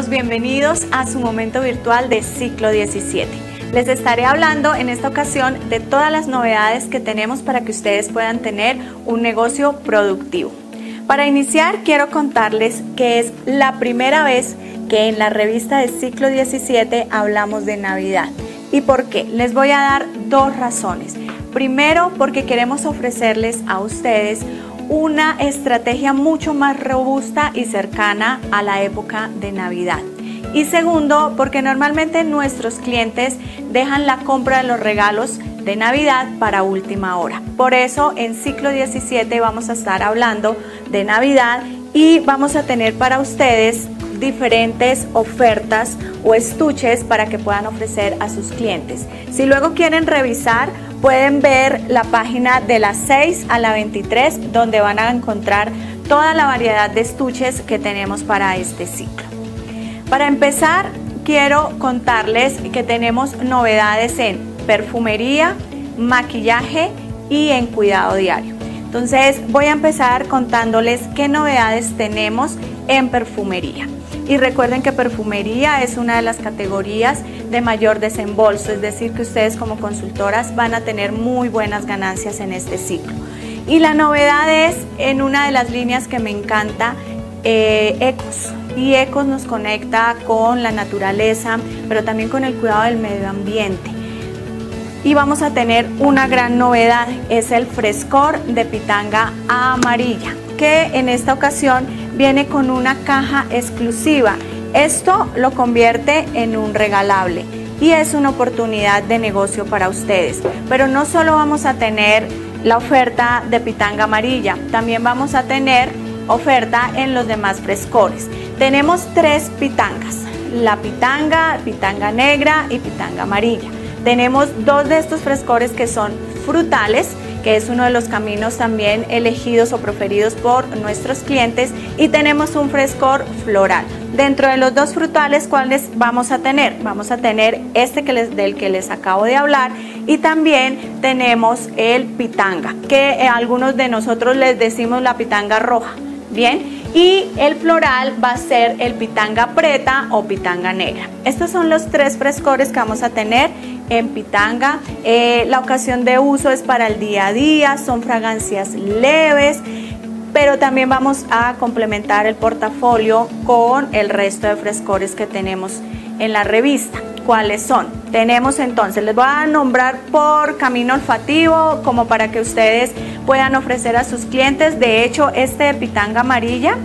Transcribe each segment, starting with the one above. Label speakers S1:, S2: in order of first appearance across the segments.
S1: bienvenidos a su momento virtual de ciclo 17. Les estaré hablando en esta ocasión de todas las novedades que tenemos para que ustedes puedan tener un negocio productivo. Para iniciar quiero contarles que es la primera vez que en la revista de ciclo 17 hablamos de Navidad. ¿Y por qué? Les voy a dar dos razones. Primero, porque queremos ofrecerles a ustedes una estrategia mucho más robusta y cercana a la época de Navidad. Y segundo, porque normalmente nuestros clientes dejan la compra de los regalos de Navidad para última hora. Por eso en ciclo 17 vamos a estar hablando de Navidad y vamos a tener para ustedes diferentes ofertas o estuches para que puedan ofrecer a sus clientes. Si luego quieren revisar, pueden ver la página de las 6 a la 23 donde van a encontrar toda la variedad de estuches que tenemos para este ciclo. Para empezar, quiero contarles que tenemos novedades en perfumería, maquillaje y en cuidado diario. Entonces voy a empezar contándoles qué novedades tenemos en perfumería. Y recuerden que perfumería es una de las categorías de mayor desembolso, es decir, que ustedes como consultoras van a tener muy buenas ganancias en este ciclo. Y la novedad es en una de las líneas que me encanta, eh, Ecos. Y Ecos nos conecta con la naturaleza, pero también con el cuidado del medio ambiente. Y vamos a tener una gran novedad, es el frescor de pitanga amarilla, que en esta ocasión viene con una caja exclusiva. Esto lo convierte en un regalable y es una oportunidad de negocio para ustedes. Pero no solo vamos a tener la oferta de pitanga amarilla, también vamos a tener oferta en los demás frescores. Tenemos tres pitangas, la pitanga, pitanga negra y pitanga amarilla. Tenemos dos de estos frescores que son frutales, que es uno de los caminos también elegidos o preferidos por nuestros clientes y tenemos un frescor floral. Dentro de los dos frutales, ¿cuáles vamos a tener? Vamos a tener este que del que les acabo de hablar y también tenemos el pitanga, que algunos de nosotros les decimos la pitanga roja. Bien, y el floral va a ser el pitanga preta o pitanga negra. Estos son los tres frescores que vamos a tener en pitanga. Eh, la ocasión de uso es para el día a día, son fragancias leves, pero también vamos a complementar el portafolio con el resto de frescores que tenemos en la revista. ¿Cuáles son? Tenemos entonces, les voy a nombrar por camino olfativo como para que ustedes puedan ofrecer a sus clientes. De hecho, este de pitanga amarilla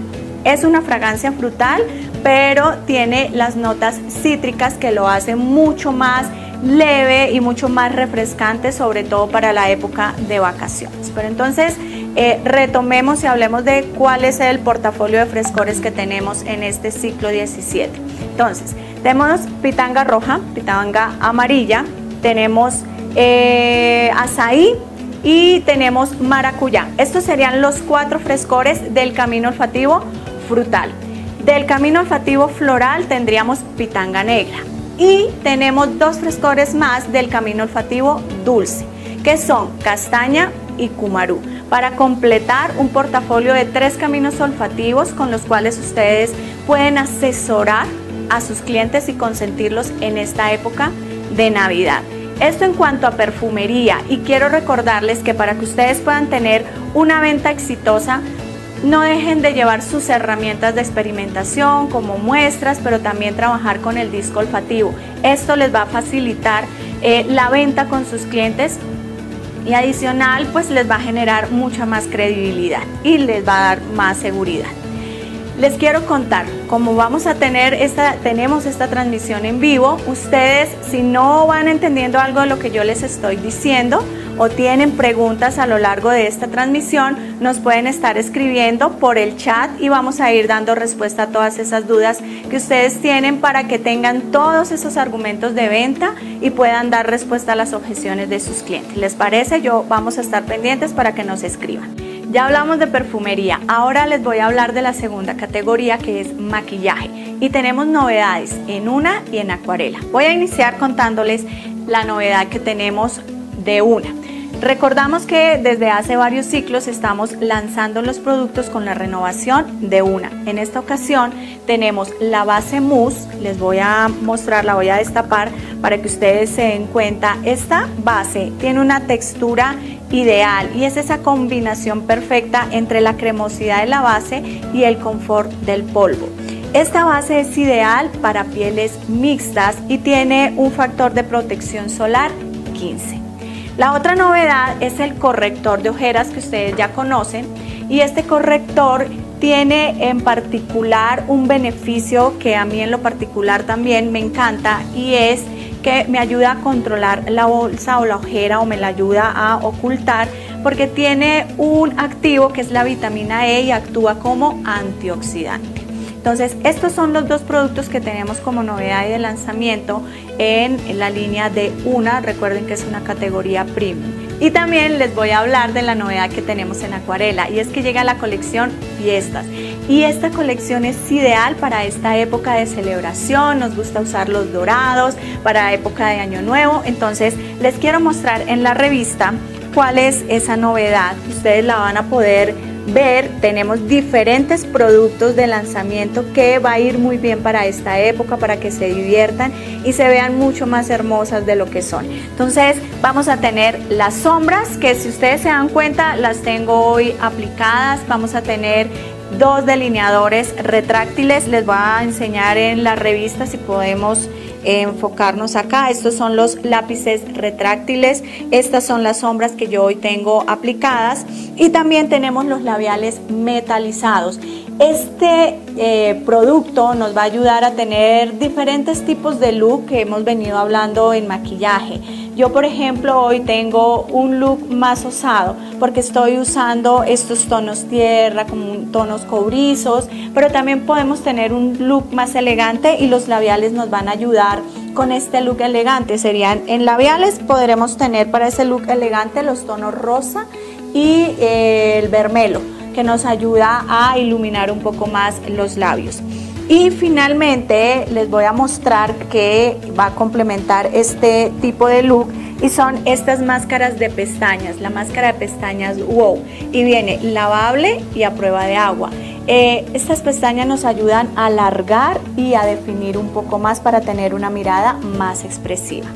S1: es una fragancia frutal, pero tiene las notas cítricas que lo hacen mucho más leve y mucho más refrescante, sobre todo para la época de vacaciones. Pero entonces, eh, retomemos y hablemos de cuál es el portafolio de frescores que tenemos en este ciclo 17. Entonces, tenemos pitanga roja, pitanga amarilla, tenemos eh, azaí y tenemos maracuyá. Estos serían los cuatro frescores del camino olfativo frutal. Del camino olfativo floral tendríamos pitanga negra y tenemos dos frescores más del camino olfativo dulce, que son castaña y cumarú, para completar un portafolio de tres caminos olfativos con los cuales ustedes pueden asesorar a sus clientes y consentirlos en esta época de Navidad. Esto en cuanto a perfumería y quiero recordarles que para que ustedes puedan tener una venta exitosa, no dejen de llevar sus herramientas de experimentación como muestras, pero también trabajar con el disco olfativo. Esto les va a facilitar eh, la venta con sus clientes y adicional pues les va a generar mucha más credibilidad y les va a dar más seguridad. Les quiero contar, como vamos a tener esta, tenemos esta transmisión en vivo, ustedes si no van entendiendo algo de lo que yo les estoy diciendo o tienen preguntas a lo largo de esta transmisión, nos pueden estar escribiendo por el chat y vamos a ir dando respuesta a todas esas dudas que ustedes tienen para que tengan todos esos argumentos de venta y puedan dar respuesta a las objeciones de sus clientes. ¿Les parece? Yo vamos a estar pendientes para que nos escriban. Ya hablamos de perfumería, ahora les voy a hablar de la segunda categoría que es maquillaje y tenemos novedades en una y en acuarela. Voy a iniciar contándoles la novedad que tenemos de una. Recordamos que desde hace varios ciclos estamos lanzando los productos con la renovación de una. En esta ocasión tenemos la base mousse, les voy a mostrar, la voy a destapar para que ustedes se den cuenta. Esta base tiene una textura ideal y es esa combinación perfecta entre la cremosidad de la base y el confort del polvo. Esta base es ideal para pieles mixtas y tiene un factor de protección solar 15. La otra novedad es el corrector de ojeras que ustedes ya conocen y este corrector tiene en particular un beneficio que a mí en lo particular también me encanta y es que me ayuda a controlar la bolsa o la ojera o me la ayuda a ocultar porque tiene un activo que es la vitamina E y actúa como antioxidante. Entonces, estos son los dos productos que tenemos como novedad y de lanzamiento en la línea de una. Recuerden que es una categoría premium. Y también les voy a hablar de la novedad que tenemos en acuarela y es que llega la colección fiestas. Y esta colección es ideal para esta época de celebración, nos gusta usar los dorados para época de año nuevo. Entonces les quiero mostrar en la revista cuál es esa novedad. Ustedes la van a poder ver, tenemos diferentes productos de lanzamiento que va a ir muy bien para esta época, para que se diviertan y se vean mucho más hermosas de lo que son. Entonces vamos a tener las sombras, que si ustedes se dan cuenta, las tengo hoy aplicadas. Vamos a tener dos delineadores retráctiles, les voy a enseñar en la revista si podemos enfocarnos acá. Estos son los lápices retráctiles, estas son las sombras que yo hoy tengo aplicadas y también tenemos los labiales metalizados. Este eh, producto nos va a ayudar a tener diferentes tipos de look que hemos venido hablando en maquillaje. Yo, por ejemplo, hoy tengo un look más osado porque estoy usando estos tonos tierra, como tonos cobrizos, pero también podemos tener un look más elegante y los labiales nos van a ayudar con este look elegante. Serían en labiales podremos tener para ese look elegante los tonos rosa y eh, el vermelo que nos ayuda a iluminar un poco más los labios. Y finalmente les voy a mostrar que va a complementar este tipo de look y son estas máscaras de pestañas, la máscara de pestañas WOW y viene lavable y a prueba de agua. Eh, estas pestañas nos ayudan a alargar y a definir un poco más para tener una mirada más expresiva.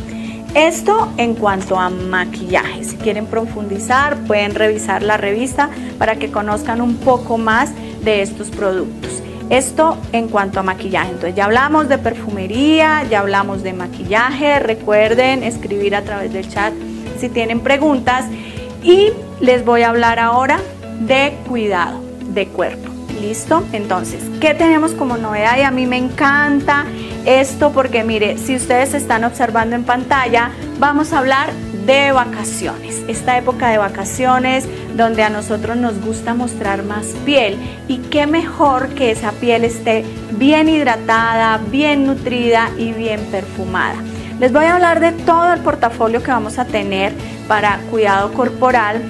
S1: Esto en cuanto a maquillaje. Si quieren profundizar, pueden revisar la revista para que conozcan un poco más de estos productos. Esto en cuanto a maquillaje. Entonces ya hablamos de perfumería, ya hablamos de maquillaje. Recuerden escribir a través del chat si tienen preguntas. Y les voy a hablar ahora de cuidado de cuerpo. ¿Listo? Entonces, ¿qué tenemos como novedad? Y a mí me encanta esto porque mire, si ustedes están observando en pantalla, vamos a hablar de vacaciones, esta época de vacaciones donde a nosotros nos gusta mostrar más piel y qué mejor que esa piel esté bien hidratada, bien nutrida y bien perfumada. Les voy a hablar de todo el portafolio que vamos a tener para cuidado corporal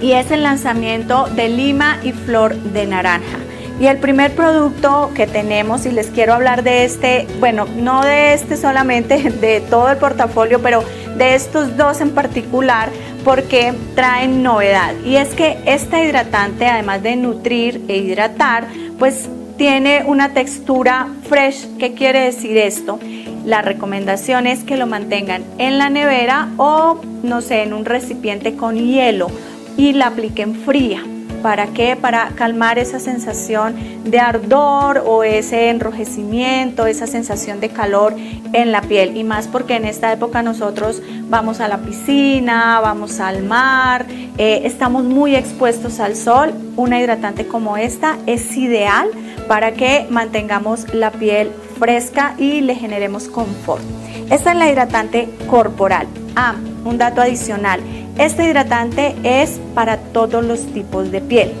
S1: y es el lanzamiento de lima y flor de naranja. Y el primer producto que tenemos, y les quiero hablar de este, bueno, no de este solamente, de todo el portafolio, pero de estos dos en particular, porque traen novedad. Y es que este hidratante, además de nutrir e hidratar, pues tiene una textura fresh. ¿Qué quiere decir esto? La recomendación es que lo mantengan en la nevera o, no sé, en un recipiente con hielo y la apliquen fría. ¿Para qué? Para calmar esa sensación de ardor o ese enrojecimiento, esa sensación de calor en la piel. Y más porque en esta época nosotros vamos a la piscina, vamos al mar, eh, estamos muy expuestos al sol. Una hidratante como esta es ideal para que mantengamos la piel fresca y le generemos confort. Esta es la hidratante corporal. Ah, un dato adicional. Este hidratante es para todos los tipos de piel.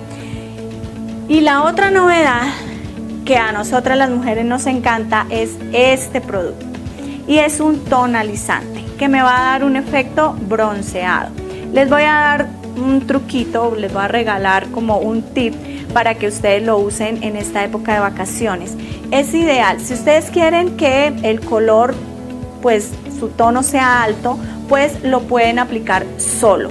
S1: Y la otra novedad que a nosotras las mujeres nos encanta es este producto. Y es un tonalizante que me va a dar un efecto bronceado. Les voy a dar un truquito, les voy a regalar como un tip para que ustedes lo usen en esta época de vacaciones. Es ideal, si ustedes quieren que el color, pues su tono sea alto, pues lo pueden aplicar solo.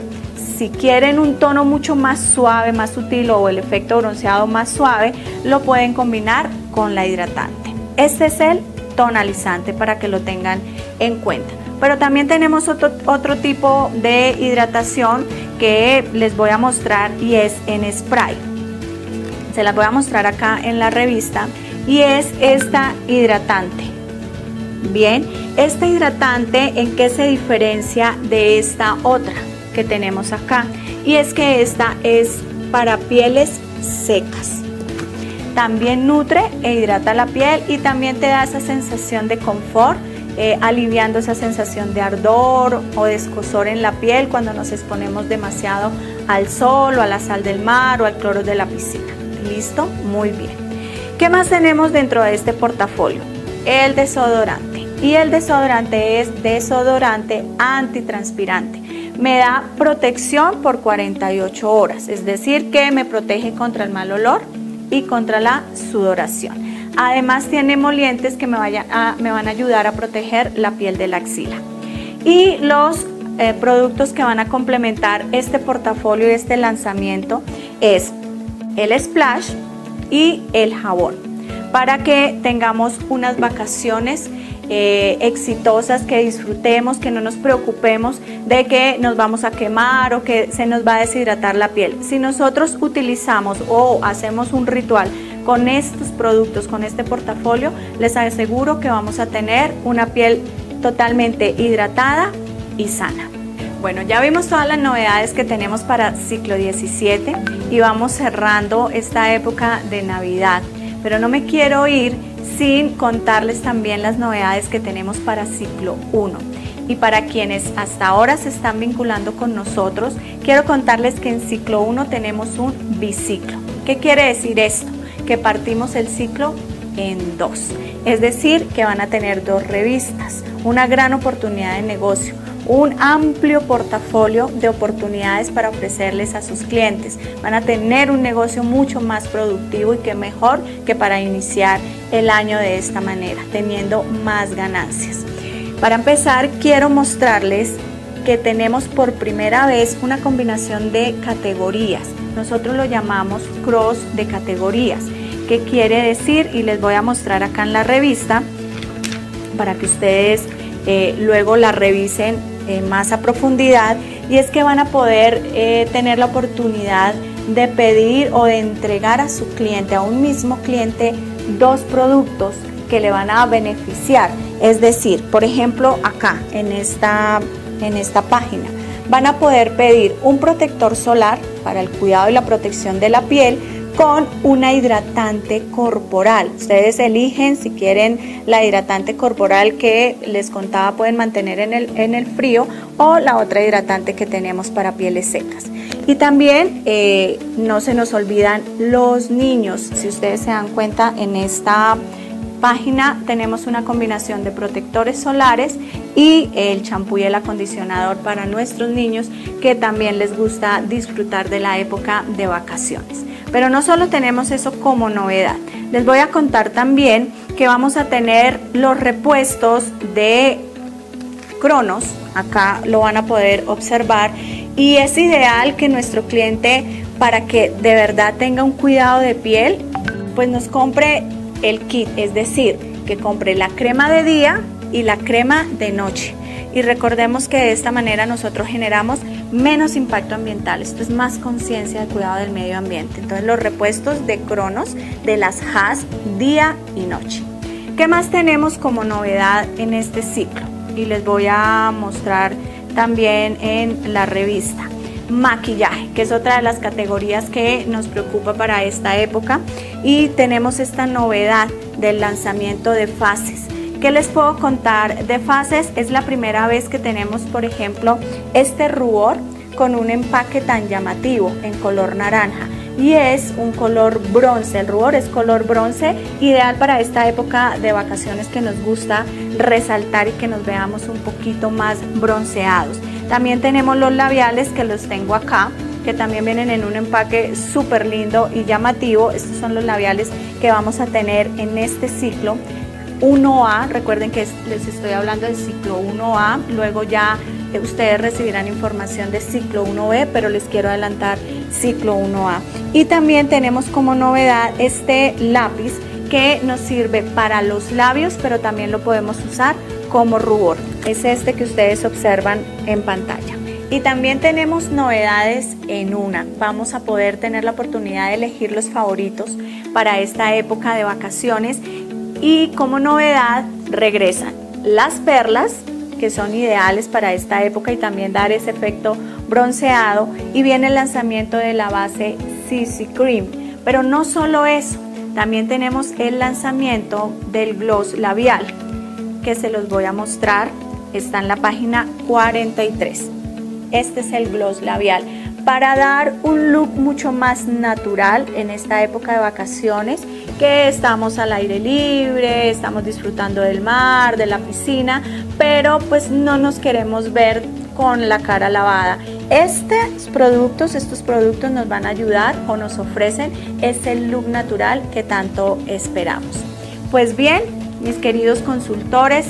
S1: si quieren un tono mucho más suave, más sutil o el efecto bronceado más suave, lo pueden combinar con la hidratante. Este es el tonalizante para que lo tengan en cuenta. Pero también tenemos otro, otro tipo de hidratación que les voy a mostrar y es en spray. Se las voy a mostrar acá en la revista y es esta hidratante. Bien, este hidratante en qué se diferencia de esta otra que tenemos acá y es que esta es para pieles secas. También nutre e hidrata la piel y también te da esa sensación de confort eh, aliviando esa sensación de ardor o de escosor en la piel cuando nos exponemos demasiado al sol o a la sal del mar o al cloro de la piscina. ¿Listo? Muy bien. ¿Qué más tenemos dentro de este portafolio? El desodorante. Y el desodorante es desodorante antitranspirante. Me da protección por 48 horas, es decir, que me protege contra el mal olor y contra la sudoración. Además tiene emolientes que me, me van a ayudar a proteger la piel de la axila. Y los eh, productos que van a complementar este portafolio y este lanzamiento es el splash y el jabón para que tengamos unas vacaciones eh, exitosas, que disfrutemos, que no nos preocupemos de que nos vamos a quemar o que se nos va a deshidratar la piel. Si nosotros utilizamos o hacemos un ritual con estos productos, con este portafolio, les aseguro que vamos a tener una piel totalmente hidratada y sana. Bueno, ya vimos todas las novedades que tenemos para ciclo 17 y vamos cerrando esta época de Navidad. Pero no me quiero ir sin contarles también las novedades que tenemos para ciclo 1. Y para quienes hasta ahora se están vinculando con nosotros, quiero contarles que en ciclo 1 tenemos un biciclo. ¿Qué quiere decir esto? que partimos el ciclo en dos. Es decir, que van a tener dos revistas, una gran oportunidad de negocio, un amplio portafolio de oportunidades para ofrecerles a sus clientes. Van a tener un negocio mucho más productivo y que mejor que para iniciar el año de esta manera, teniendo más ganancias. Para empezar, quiero mostrarles que tenemos por primera vez una combinación de categorías. Nosotros lo llamamos cross de categorías. ¿Qué quiere decir? Y les voy a mostrar acá en la revista para que ustedes eh, luego la revisen eh, más a profundidad. Y es que van a poder eh, tener la oportunidad de pedir o de entregar a su cliente, a un mismo cliente, dos productos que le van a beneficiar. Es decir, por ejemplo, acá en esta, en esta página van a poder pedir un protector solar para el cuidado y la protección de la piel con una hidratante corporal. Ustedes eligen si quieren la hidratante corporal que les contaba pueden mantener en el, en el frío o la otra hidratante que tenemos para pieles secas. Y también eh, no se nos olvidan los niños. Si ustedes se dan cuenta en esta página tenemos una combinación de protectores solares y el champú y el acondicionador para nuestros niños que también les gusta disfrutar de la época de vacaciones. Pero no solo tenemos eso como novedad, les voy a contar también que vamos a tener los repuestos de Cronos, acá lo van a poder observar. Y es ideal que nuestro cliente para que de verdad tenga un cuidado de piel, pues nos compre el kit, es decir, que compre la crema de día y la crema de noche. Y recordemos que de esta manera nosotros generamos menos impacto ambiental. Esto es más conciencia de cuidado del medio ambiente. Entonces los repuestos de Cronos de las HAS día y noche. ¿Qué más tenemos como novedad en este ciclo? Y les voy a mostrar también en la revista. Maquillaje, que es otra de las categorías que nos preocupa para esta época. Y tenemos esta novedad del lanzamiento de fases ¿Qué les puedo contar de fases? Es la primera vez que tenemos, por ejemplo, este rubor con un empaque tan llamativo en color naranja y es un color bronce. El rubor es color bronce, ideal para esta época de vacaciones que nos gusta resaltar y que nos veamos un poquito más bronceados. También tenemos los labiales que los tengo acá que también vienen en un empaque súper lindo y llamativo. Estos son los labiales que vamos a tener en este ciclo. 1A, recuerden que les estoy hablando del ciclo 1A, luego ya ustedes recibirán información de ciclo 1B, pero les quiero adelantar ciclo 1A. Y también tenemos como novedad este lápiz que nos sirve para los labios, pero también lo podemos usar como rubor. Es este que ustedes observan en pantalla. Y también tenemos novedades en una. Vamos a poder tener la oportunidad de elegir los favoritos para esta época de vacaciones. Y como novedad regresan las perlas, que son ideales para esta época y también dar ese efecto bronceado. Y viene el lanzamiento de la base CC Cream. Pero no solo eso, también tenemos el lanzamiento del gloss labial, que se los voy a mostrar. Está en la página 43 este es el gloss labial para dar un look mucho más natural en esta época de vacaciones que estamos al aire libre, estamos disfrutando del mar, de la piscina, pero pues no nos queremos ver con la cara lavada. Estos productos, estos productos nos van a ayudar o nos ofrecen ese look natural que tanto esperamos. Pues bien, mis queridos consultores,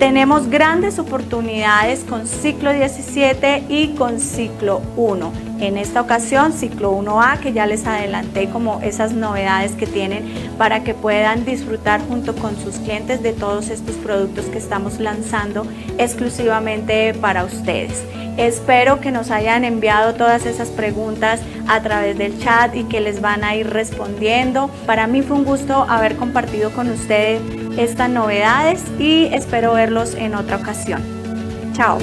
S1: tenemos grandes oportunidades con ciclo 17 y con ciclo 1. En esta ocasión, ciclo 1A, que ya les adelanté como esas novedades que tienen para que puedan disfrutar junto con sus clientes de todos estos productos que estamos lanzando exclusivamente para ustedes. Espero que nos hayan enviado todas esas preguntas a través del chat y que les van a ir respondiendo. Para mí fue un gusto haber compartido con ustedes estas novedades y espero verlos en otra ocasión. Chao.